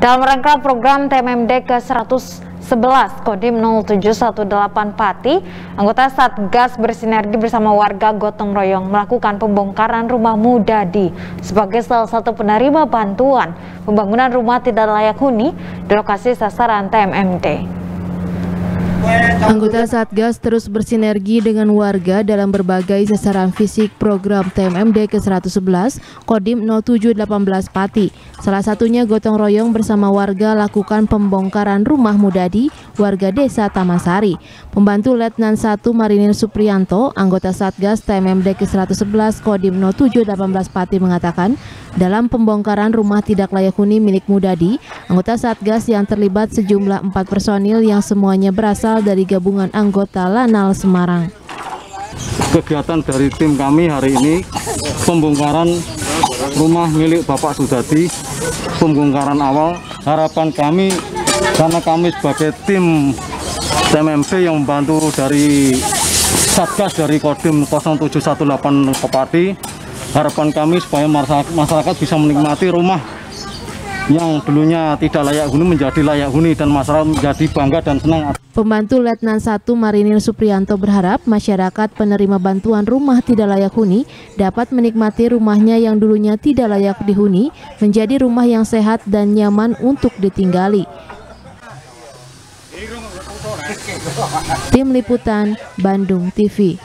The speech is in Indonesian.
Dalam rangka program TMMD ke-111 Kodim 0718 Pati, anggota Satgas bersinergi bersama warga Gotong Royong melakukan pembongkaran rumah muda di sebagai salah satu penerima bantuan pembangunan rumah tidak layak huni di lokasi sasaran TMMD. Anggota Satgas terus bersinergi dengan warga dalam berbagai sasaran fisik program TMMD ke-111 Kodim 0718 Pati. Salah satunya gotong royong bersama warga lakukan pembongkaran rumah Mudadi, warga desa Tamasari. Pembantu Letnan 1 Marinir Suprianto, anggota Satgas TMMD ke-111 Kodim 0718 Pati mengatakan, dalam pembongkaran rumah tidak layak huni milik Mudadi, anggota Satgas yang terlibat sejumlah empat personil yang semuanya berasal dari gabungan anggota Lanal Semarang. Kegiatan dari tim kami hari ini pembongkaran rumah milik Bapak Sudadi, pembongkaran awal. Harapan kami karena kami sebagai tim TMMP yang membantu dari Satgas dari Kodim 0718 Kepati, harapan kami supaya masyarakat bisa menikmati rumah yang dulunya tidak layak huni menjadi layak huni dan masyarakat menjadi bangga dan senang. Pembantu Letnan 1 Marinir Suprianto berharap masyarakat penerima bantuan rumah tidak layak huni dapat menikmati rumahnya yang dulunya tidak layak dihuni menjadi rumah yang sehat dan nyaman untuk ditinggali. Tim Liputan Bandung TV